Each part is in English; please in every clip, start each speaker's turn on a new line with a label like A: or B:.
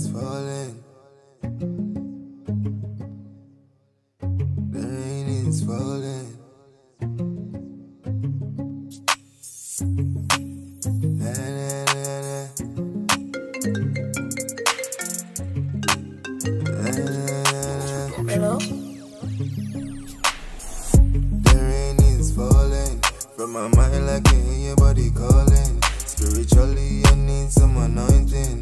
A: rain's falling. The rain is falling.
B: Hello?
A: The rain is falling from my mind, like I hear your body calling. Spiritually, I need some anointing.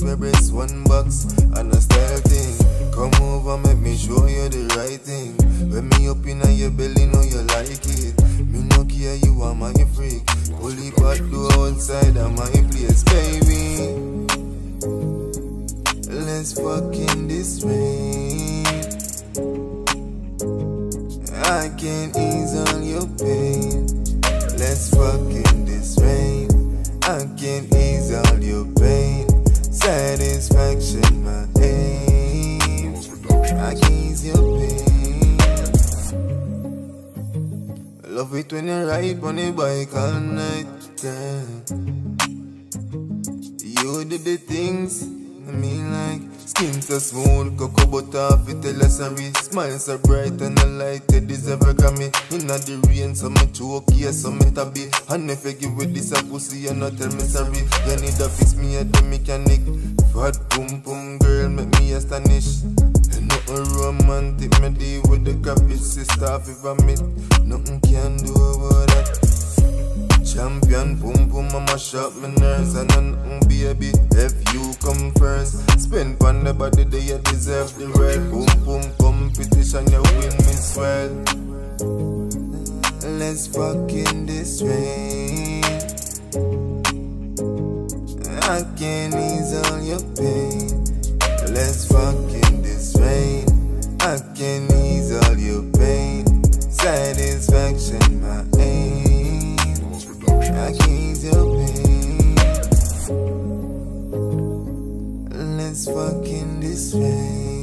A: Breast, one box, and a style thing. Come over, make me show you the right thing. When me up in your belly, know you like it. Me no care, you are my freak. Holy pot do outside of my place, baby. Let's fuck in this rain. I can ease all your pain. Let's fuck in this rain. I can your pain. Love it when you ride on a bike all night. Time. You did the things I mean like Skin so smooth, cocoa butter fit tell us sorry Smile so bright and a light, you deserve a Grammy Inna the rain, so me choke, yeah, so me tabby And if you give with this a pussy, you not tell me sorry You need to fix me at the mechanic Fat boom boom girl, make me astonish Nothing romantic, me deal with the crappy sister if I meet Nothing can do about that. Champion, boom boom, I mash up my nerves And nothing baby, if you come first Spend on the body that you deserve the world Boom boom, competition, you win me swell. Let's fuck in this rain. I can ease all your pain. Let's fuck in this rain I can ease all your pain Satisfaction, my aim I can ease your pain. Let's fuck in this rain